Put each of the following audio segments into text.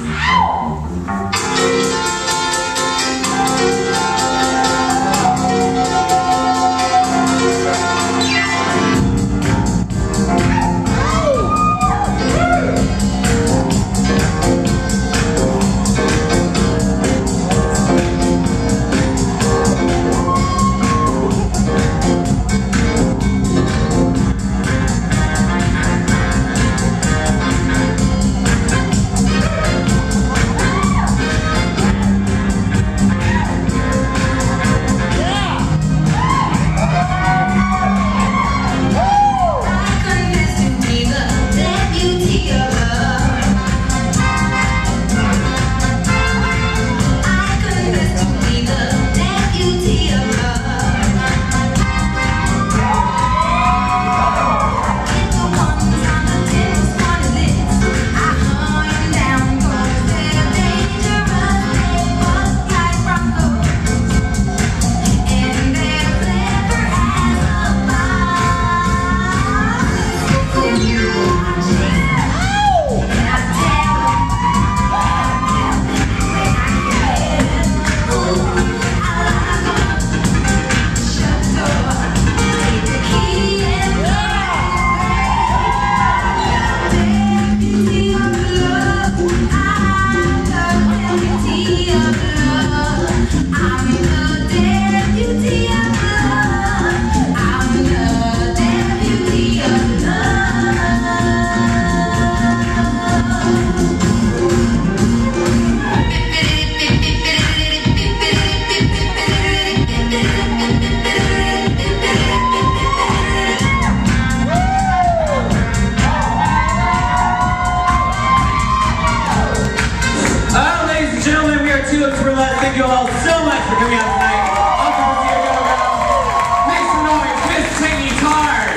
Oh! tonight. Welcome to noise, Miss Piggy Card.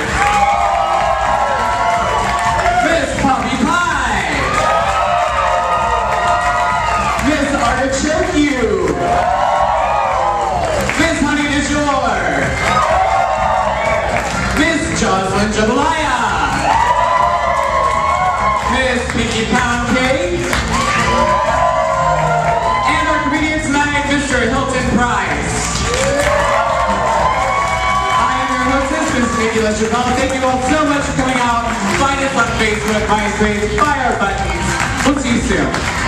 Miss Pie. Miss Artichoke You. Miss Honey. Miss Jocelyn Jambalaya. Miss Pinky Pound Thank you all so much for coming out. Find us on Facebook, MySpace, Fire Buttons. We'll see you soon.